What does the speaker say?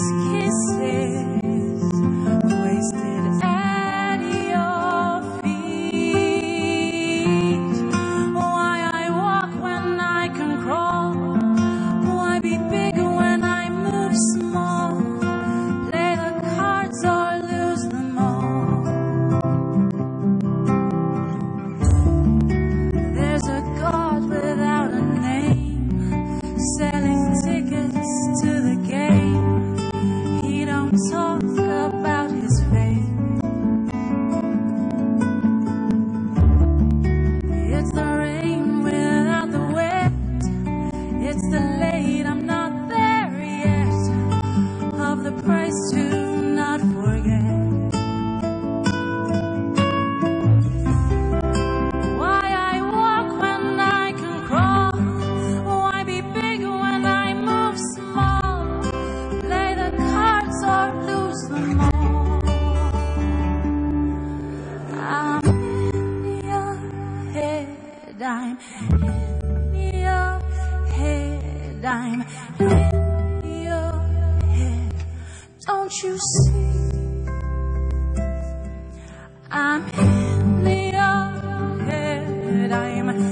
lives. I'm in your head. I'm in your head. Don't you see? I'm in your head. I'm